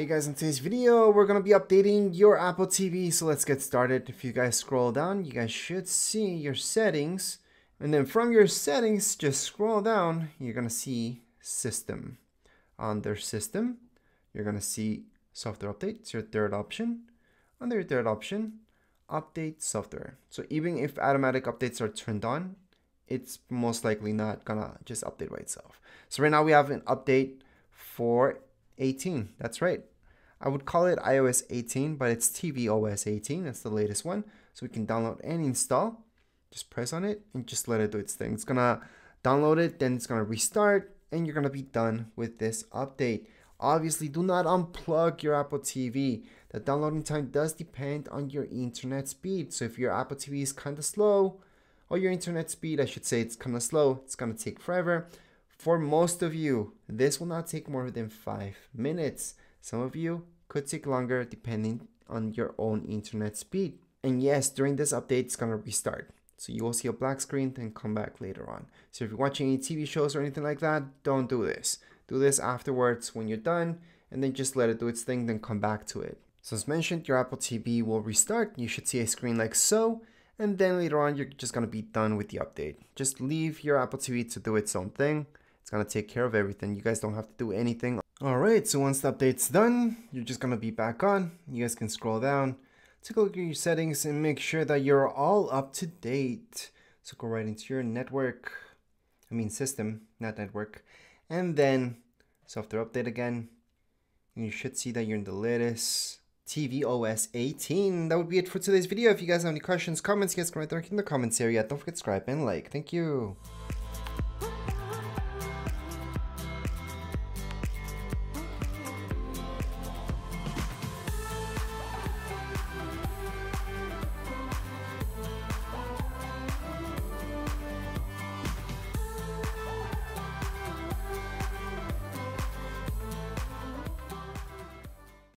Hey guys, in today's video, we're going to be updating your Apple TV. So let's get started. If you guys scroll down, you guys should see your settings. And then from your settings, just scroll down, you're going to see system. Under system, you're going to see software updates, your third option. Under your third option, update software. So even if automatic updates are turned on, it's most likely not gonna just update by itself. So right now we have an update for 18. That's right. I would call it iOS 18, but it's tvOS 18. That's the latest one. So we can download and install. Just press on it and just let it do its thing. It's gonna download it, then it's gonna restart, and you're gonna be done with this update. Obviously, do not unplug your Apple TV. The downloading time does depend on your internet speed. So if your Apple TV is kind of slow, or your internet speed, I should say, it's kind of slow, it's gonna take forever. For most of you, this will not take more than five minutes. Some of you could take longer depending on your own internet speed. And yes, during this update, it's gonna restart. So you will see a black screen, then come back later on. So if you're watching any TV shows or anything like that, don't do this. Do this afterwards when you're done, and then just let it do its thing, then come back to it. So as mentioned, your Apple TV will restart. You should see a screen like so, and then later on, you're just gonna be done with the update. Just leave your Apple TV to do its own thing. It's gonna take care of everything. You guys don't have to do anything. Alright, so once the update's done, you're just gonna be back on. You guys can scroll down, take a look at your settings and make sure that you're all up to date. So go right into your network, I mean system, not network. And then software update again. You should see that you're in the latest tvOS 18. That would be it for today's video. If you guys have any questions, comments, you guys can write them in the comments area. Don't forget to subscribe and like. Thank you.